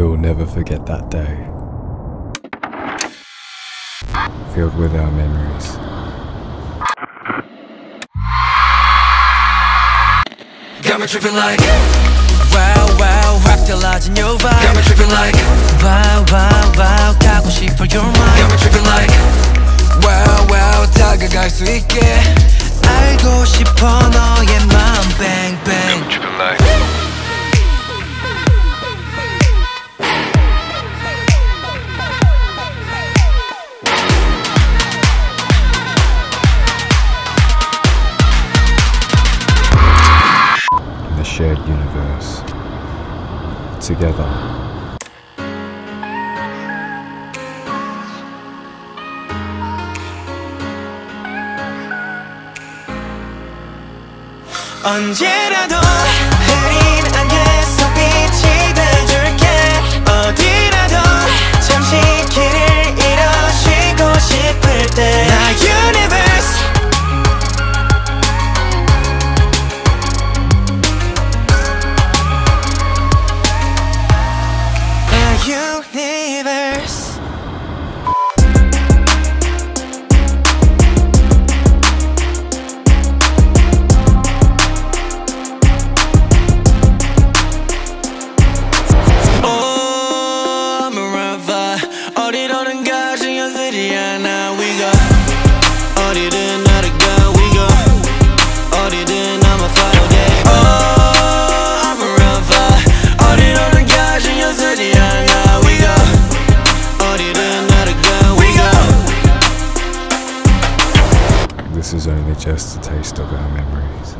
We will never forget that day. Filled with our memories. Got me tripping like Wow, wow, rock till I your vibe. Got me tripping like shared universe together. universe. this is only just a taste of our memories.